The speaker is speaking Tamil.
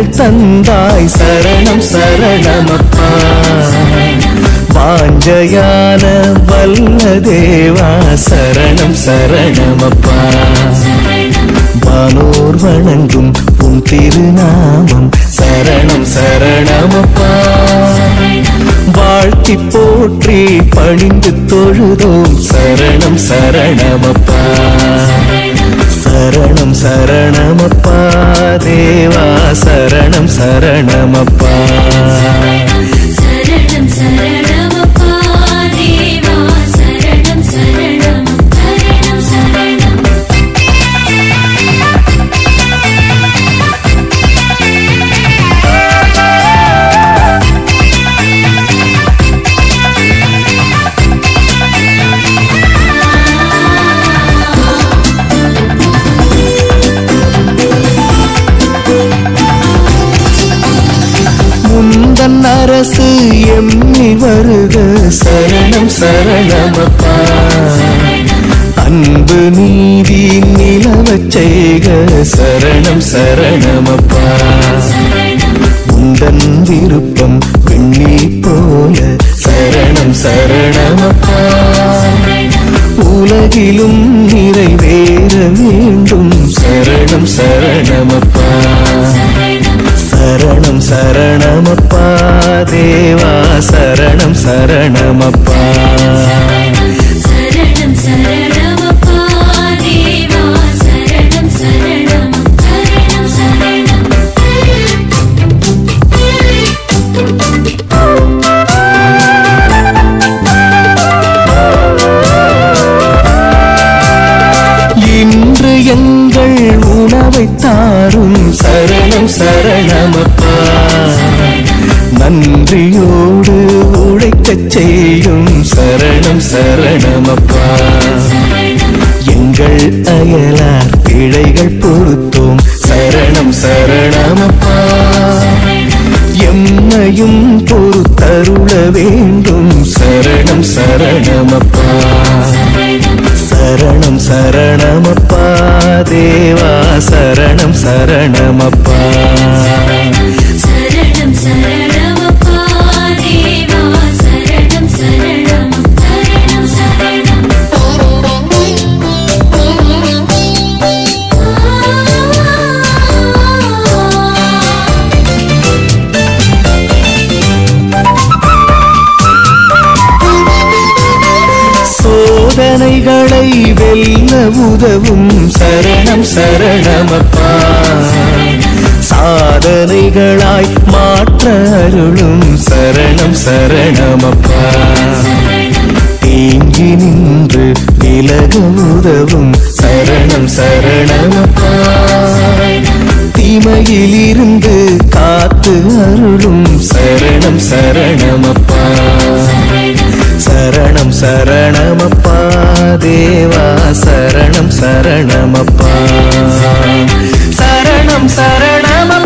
வரங்கள் தந்தாய் சரணம் சரணமப்பா. வாஞ்சையான வல்ல தேவா சரணம் சரணமப்பா. வானோர் வணங்கும் உன் திருநாமம் சரணம் சரணமப்பா. வாழ்த்தி போற்றி பணிந்து தொழுதோம் சரணம் சரணமப்பா. சரணம் சரணமப்பா. தேவா சரணம் சரணமப்பா தன் அரசு எம்மி வருக. சரணம் சரணமப்பா. அன்பு நீதி நிலவச் செய்க. சரணம் சரணமப்பா. உந்தன் விருப்பம் வெண்ணி போல. சரணம் சரணமப்பா. சரணமப்பா தேவா சரணம் சரணமப்பா. இன்று எங்கள் உணவை தாரும் சரணம் சரணமப்பா. செய்யும் சரணம் சரணமப்பா. எங்கள் அயலார் பிழைகள் பொறுத்தோம் சரணம் சரணமப்பா. எம்மையும் பொறுத்தருள வேண்டும் சரணம் சரணமப்பா. சரணம் சரணமப்பா. தேவா சரணம் சரணமப்பா. சோதனைகளை வெல்ல உதவும் சரணம் சரணமப்பா. சாதனைகளாய் மாற்ற அருளும் சரணம் சரணமப்பா. தேங்கி நின்று விலக உதவும் சரணம் சரணமப்பா. தீமையிலிருந்து காத்து அருளும் சரணம் சரணமப்பா. சரணம் சரணமப்பா தேவா சரணம் சரணமப்பா. சரணம் சரணமப்பா.